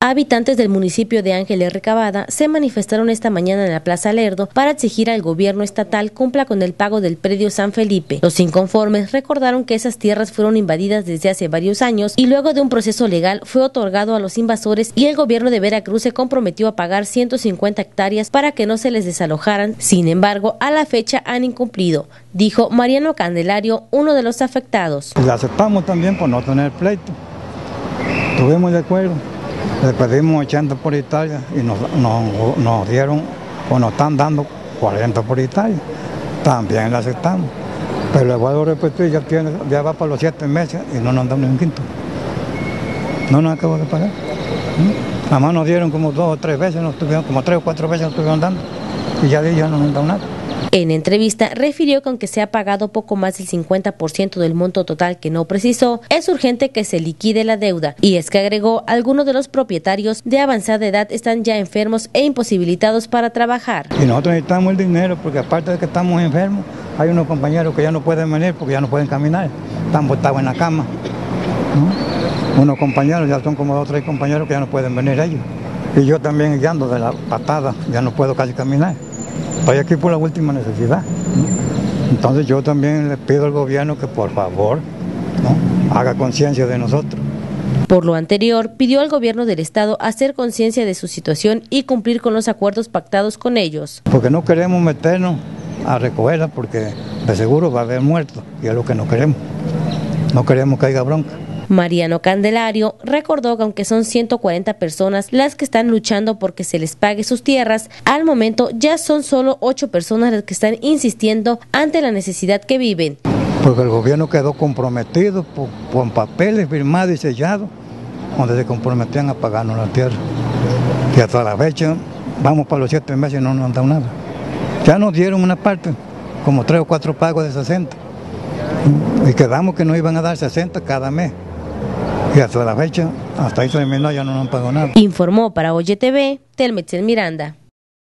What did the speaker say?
Habitantes del municipio de Ángeles Recabada se manifestaron esta mañana en la Plaza Lerdo para exigir al gobierno estatal cumpla con el pago del predio San Felipe. Los inconformes recordaron que esas tierras fueron invadidas desde hace varios años y luego de un proceso legal fue otorgado a los invasores y el gobierno de Veracruz se comprometió a pagar 150 hectáreas para que no se les desalojaran. Sin embargo, a la fecha han incumplido, dijo Mariano Candelario, uno de los afectados. Aceptamos también por no tener pleito. Tuvimos de acuerdo le pedimos 80 por Italia y nos, nos, dieron o nos están dando 40 por Italia. También la aceptamos. Pero le vuelvo a repetir, ya, tiene, ya va para los 7 meses y no nos dan ni un quinto. No nos acabo de pagar. ¿Mm? Nada más nos dieron como dos o tres veces, nos tuvieron, como tres o cuatro veces nos estuvieron dando. Y ya de ellos no nos dan nada. En entrevista refirió que se ha pagado poco más del 50% del monto total que no precisó, es urgente que se liquide la deuda y es que agregó algunos de los propietarios de avanzada edad están ya enfermos e imposibilitados para trabajar. Y nosotros necesitamos el dinero porque aparte de que estamos enfermos, hay unos compañeros que ya no pueden venir porque ya no pueden caminar, están botados en la cama. Unos compañeros, ya son como dos o tres compañeros que ya no pueden venir ellos. Y yo también ya ando de la patada, ya no puedo casi caminar. Estoy aquí por la última necesidad. Entonces yo también le pido al gobierno que por favor haga conciencia de nosotros. Por lo anterior, pidió al gobierno del estado hacer conciencia de su situación y cumplir con los acuerdos pactados con ellos. Porque no queremos meternos a recogerla porque de seguro va a haber muertos y es lo que no queremos. No queremos que haya bronca. Mariano Candelario recordó que aunque son 140 personas las que están luchando porque se les pague sus tierras, al momento ya son solo 8 personas las que están insistiendo ante la necesidad que viven. Porque el gobierno quedó comprometido con papeles firmados y sellados, donde se comprometían a pagarnos la tierra. Y hasta la fecha, vamos para los 7 meses y no nos han dado nada. Ya nos dieron una parte, como 3 o 4 pagos de 60. Y quedamos que nos iban a dar 60 cada mes. Y hasta la fecha, hasta ahí terminó, ya no nos han pagado nada. Informó para Oye TV, Telmetzel Miranda.